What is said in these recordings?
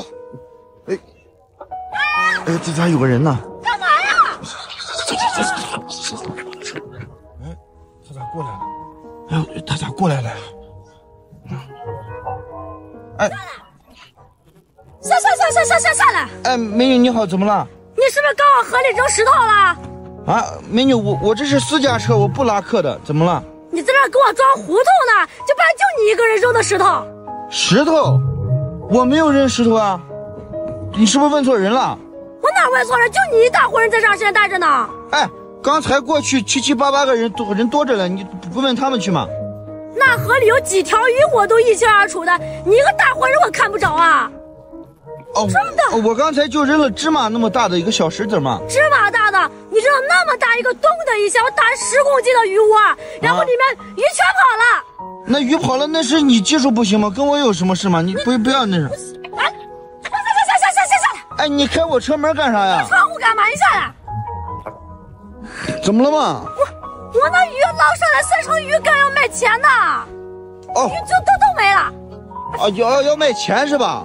走。哎，哎，这咋有个人呢？干嘛呀？哎，他咋过来了？哎，他咋过来了？哎，下下下下下下下来！哎，美女你好，怎么了？你是不是刚往河里扔石头了？啊，美女，我我这是私家车，我不拉客的，怎么了？你在这给我装糊涂呢？这班就你一个人扔的石头。石头？我没有扔石头啊！你是不是问错人了？我哪问错人？就你一大活人在上线待着呢。哎，刚才过去七七八八个人多人多着呢，你不问他们去吗？那河里有几条鱼，我都一清二楚的。你一个大活人，我看不着啊！哦，真的，我刚才就扔了芝麻那么大的一个小石子嘛。芝麻大的，你扔那么大一个，咚的一下，我打十公斤的鱼窝，然后里面鱼全跑了。那鱼跑了，那是你技术不行吗？跟我有什么事吗？你不不要那什。哎，下下下下下下下来！哎，你开我车门干啥呀？窗户干嘛？你下来。怎么了嘛？我我那鱼捞上来晒成鱼干要卖钱呢。哦，鱼就都都没了。啊，要要要卖钱是吧？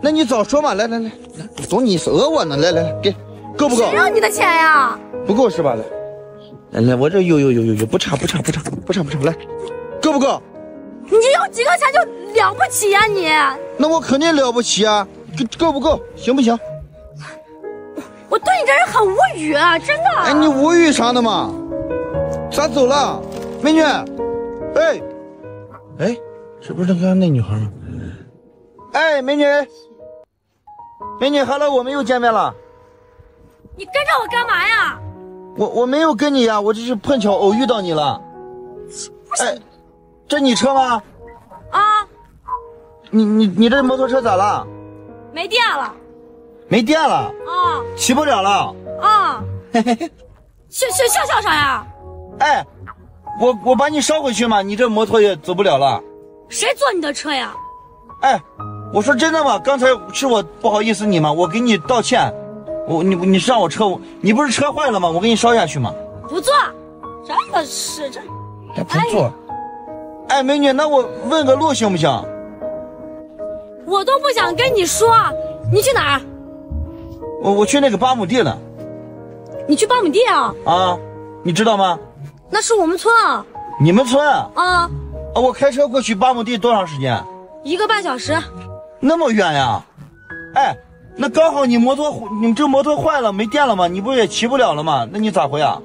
那你早说嘛！来来来来，懂你是讹我呢！来来来，给，够不够？谁要你的钱呀？不够是吧？来，来来，我这有有有有有，不差不差不差不差不差，来，够不够？几个钱就了不起呀你？那我肯定了不起啊！够够不够？行不行？我对你这人很无语，啊，真的。哎，你无语啥的嘛？咋走了，美女？哎，哎，这不是刚刚那女孩吗？哎，美女，美女，hello，我们又见面了。你跟着我干嘛呀？我我没有跟你呀，我只是碰巧偶遇到你了。哎，这你车吗？啊，你你你这摩托车咋了？没电了。没电了？啊，骑不了了？啊，笑笑笑笑啥呀？哎，我我把你捎回去嘛，你这摩托也走不了了。谁坐你的车呀？哎，我说真的嘛，刚才是我不好意思你嘛，我给你道歉。我你你上我车，你不是车坏了吗？我给你捎下去嘛。不坐，真的是这。还不坐。哎，美女，那我问个路行不行？我都不想跟你说，你去哪儿？我我去那个八亩地了。你去八亩地啊？啊，你知道吗？那是我们村啊。你们村？啊。啊，我开车过去八亩地多长时间？一个半小时。那么远呀？哎，那刚好你摩托你这摩托坏了没电了吗？你不也骑不了了吗？那你咋回啊？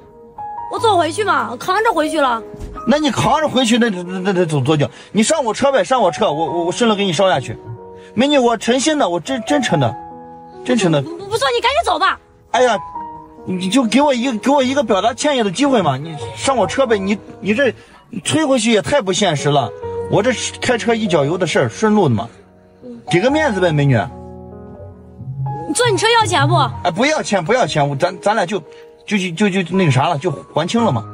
我走回去嘛，扛着回去了。那你扛着回去，那那那得走多久？你上我车呗，上我车，我我我顺路给你捎下去。美女，我诚心的，我真真诚的，真诚的。不不错，你赶紧走吧。哎呀，你就给我一个给我一个表达歉意的机会嘛！你上我车呗，你你这推回去也太不现实了。我这开车一脚油的事儿，顺路的嘛，给个面子呗，美女。你坐你车要钱不？哎，不要钱，不要钱，我咱咱俩就就就就就那个啥了，就还清了嘛。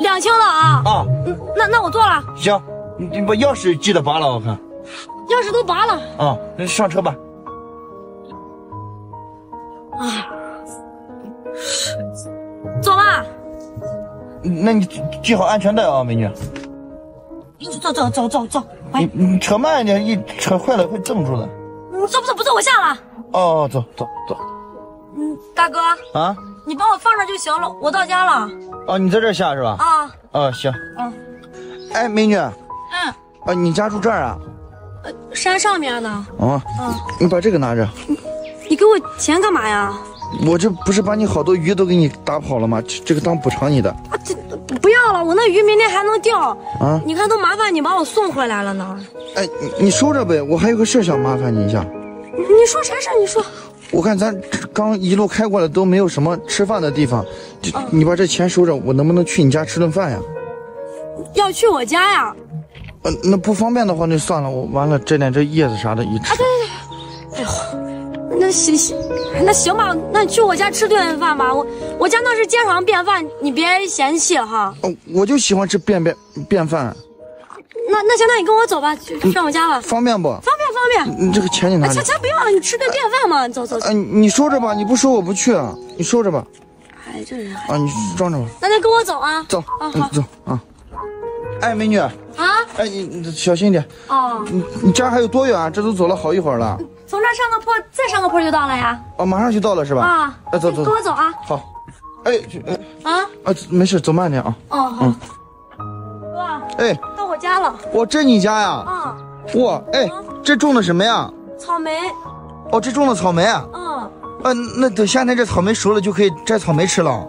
两清了啊！啊，嗯，那那我坐了。行，你你把钥匙记得拔了，我看。钥匙都拔了。啊，那上车吧。啊，走吧。那你系好安全带啊，美女。走走走走走，你你扯慢一点，一扯坏了会镇不住的。你，走不走不走，我下了。哦，走走走。嗯，大哥。啊。你帮我放这就行了，我到家了。哦，你在这下是吧？啊。哦，行。嗯。哎，美女。嗯。啊，你家住这儿啊？呃，山上面呢。啊。嗯。你把这个拿着。你给我钱干嘛呀？我这不是把你好多鱼都给你打跑了吗？这这个当补偿你的。啊，这不要了，我那鱼明天还能钓。啊。你看都麻烦你把我送回来了呢。哎，你你收着呗，我还有个事想麻烦你一下。你说啥事你说。我看咱刚一路开过来都没有什么吃饭的地方，就你把这钱收着，我能不能去你家吃顿饭呀？要去我家呀？呃，那不方便的话，那算了，我完了摘点这叶子啥的一吃。啊，对对对，哎呦，那行行，那行吧，那你去我家吃顿饭吧。我我家那是家常便饭，你别嫌弃哈。哦，我就喜欢吃便便便饭。那那行，那你跟我走吧，去上我家吧。方便不？方便方便。你这个钱你拿着。钱钱不要了，你吃顿便饭嘛，走走走。哎，你收着吧，你不收我不去啊，你收着吧。哎，这人。啊，你装着吧。那就跟我走啊。走。啊好。走啊。哎，美女。啊。哎，你你小心一点。哦，你你家还有多远啊？这都走了好一会儿了。从这儿上个坡，再上个坡就到了呀。哦，马上就到了是吧？啊，哎，走走跟。我走啊。好。哎，去哎啊，啊，没事，走慢点啊。哦，好。哥，哎，到我家了。哇这你家呀？啊，哇，哎，这种的什么呀？草莓。哦，这种的草莓啊。嗯，啊，那等夏天这草莓熟了就可以摘草莓吃了。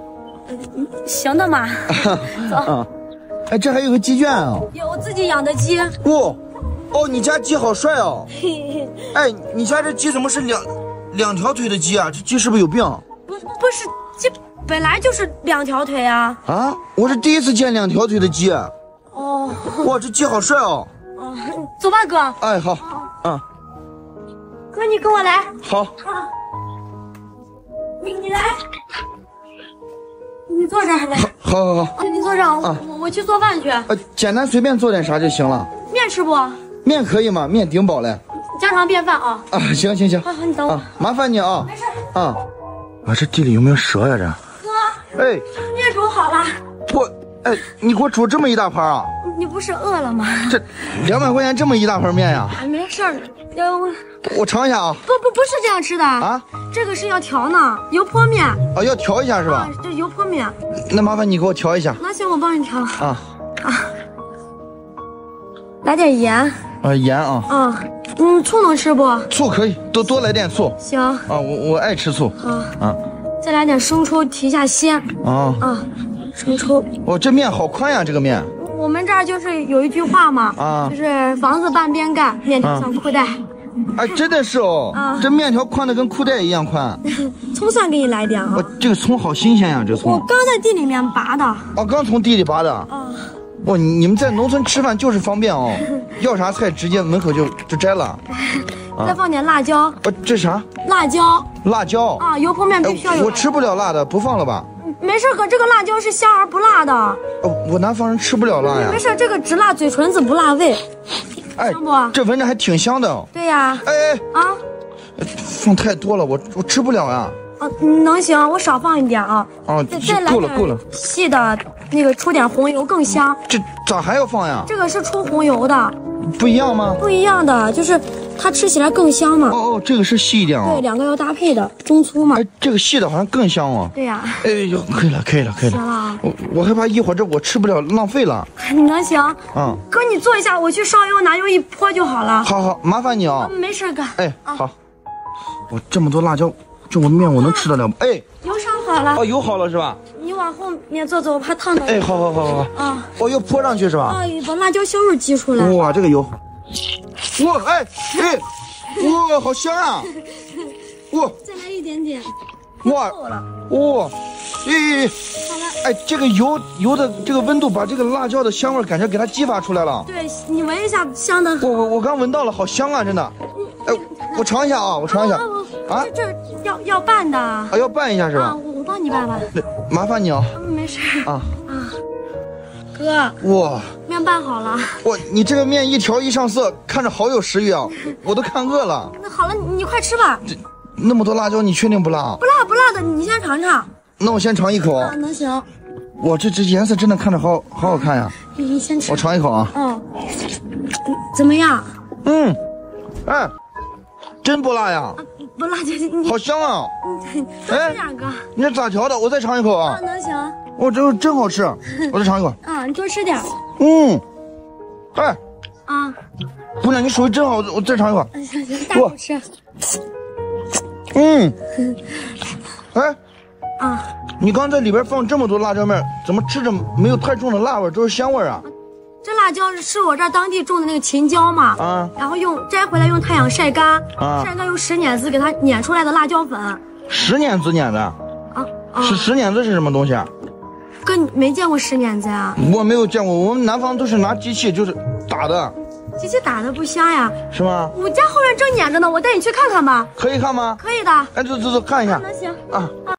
行的嘛。走，啊，哎，这还有个鸡圈啊！有我自己养的鸡。哇，哦，你家鸡好帅哦！嘿嘿，哎，你家这鸡怎么是两两条腿的鸡啊？这鸡是不是有病不不是鸡，本来就是两条腿啊。啊？我是第一次见两条腿的鸡。哦，哇，这鸡好帅哦！哦，走吧，哥。哎，好，嗯，哥，你跟我来。好，啊，你你来。你坐这儿来。好，好，好，啊，你坐这儿，我我我去做饭去。呃，简单随便做点啥就行了。面吃不？面可以吗？面顶饱嘞。家常便饭啊。啊，行行行，好好，你等我。啊，麻烦你啊。没事。啊，啊，这地里有没有蛇呀？这？哥，哎，面煮好了。我，哎，你给我煮这么一大盘啊？你不是饿了吗？这两百块钱这么一大盘面呀？啊，没事儿。呃，我我尝一下啊。不不不是这样吃的啊，这个是要调呢，油泼面啊，要调一下是吧啊？，这油泼面。那麻烦你给我调一下那行，我帮你调。啊啊。来点盐啊，盐啊，啊，嗯，醋能吃不？醋可以，多多来点醋行啊，我我爱吃醋啊，啊再来点生抽提一下鲜啊。啊，生抽。哦，这面好宽呀，这个面我们这儿就是有一句话嘛，啊就是房子半边盖，面条像裤带。哎，真的是哦啊，这面条宽的跟裤带一样宽。葱蒜给你来点啊我，这个葱好新鲜呀，这葱我。刚在地里面拔的。哦，刚从地里拔的。啊，哇，你你们在农村吃饭就是方便哦，要啥菜直接门口就就摘了。再放点辣椒，哦，这啥？辣椒辣椒。啊，油泼面必须要。我吃不了辣的，不放了吧？没事哥，这个辣椒是香而不辣的。哦，我南方人吃不了辣呀没。事，这个只辣嘴唇子不辣胃。哎香不，这闻着还挺香的哦。对呀，哎哎，啊放太多了，我我吃不了呀。啊，能行，我少放一点啊。哦，再这再来点够了够了，细的，那个出点红油更香。这咋还要放呀？这个是出红油的，不一样吗？不一样的，就是它吃起来更香嘛。哦哦，这个是细一点哦对，哦。两个要搭配的，中粗嘛哎。，这个细的好像更香哦。对呀，哎呦，可以了，可以了，可以了。行了，我我害怕一会儿这我吃不了，浪费了。你能行？嗯，哥，你坐一下，我去烧油，拿油一泼就好了。好好，麻烦你啊。没事哥。哎，好。我这么多辣椒，这我面我能吃得了吗？哎，油烧好了，哦，油好了是吧？你往后面坐坐，我怕烫到哎，好好好好好。啊哦，要泼上去是吧？啊，把辣椒香味激出来。哇，这个油，哇，哎哎，哇，好香啊！哇再来一点点，哇。哇，咦，好了，哎，这个油油的这个温度把这个辣椒的香味感觉给它激发出来了。对你闻一下，香的很。我我我刚闻到了，好香啊，真的。哎，我尝一下啊，我尝一下。啊，啊这这要要拌的啊，啊，要拌一下是吧？我我帮你拌吧。那麻烦你啊嗯没事啊！啊，哥，哇面拌好了。哇，你这个面一调一上色，看着好有食欲啊，我都看饿了。那好了，你你快吃吧。这那么多辣椒，你确定不辣？不辣不辣的，你先尝尝。那我先尝一口。啊，能行。哇，这这颜色真的看着好好好看呀！你你先吃我。尝一口啊。嗯，怎么样？嗯，哎，真不辣呀，不辣就你好香啊！多吃点哥。你这咋调的？我再尝一口啊，啊！能行。我这个真好吃，我再尝一口。啊，你多吃点。嗯，哎，啊，姑娘，你手艺真好，我再尝一口。行行，大口吃。嗯，哎，啊，你刚在里边放这么多辣椒面，怎么吃着没有太重的辣味，都是香味啊？这辣椒是我这儿当地种的那个秦椒嘛。啊，然后用摘回来用太阳晒干，啊晒干用石碾子给它碾出来的辣椒粉。啊石碾子碾的，啊，是石碾子是什么东西啊？哥，你没见过石碾子呀？我没有见过，我们南方都是拿机器就是打的，机器打的不香呀。是吗？我家后院正碾着呢，我带你去看看吧。可以看吗？可以的。哎，走走走，看一下能行啊。啊。